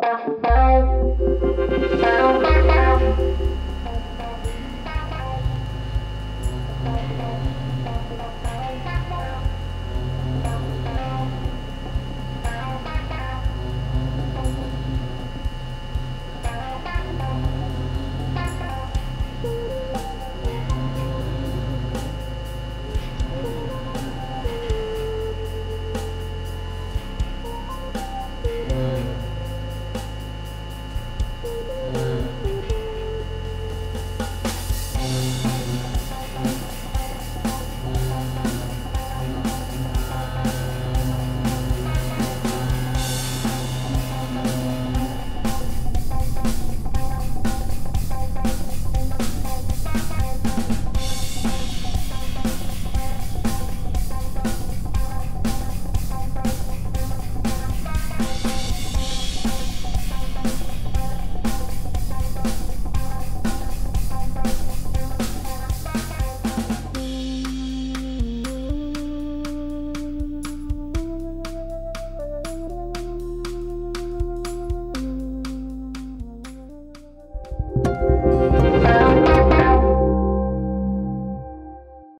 อื ม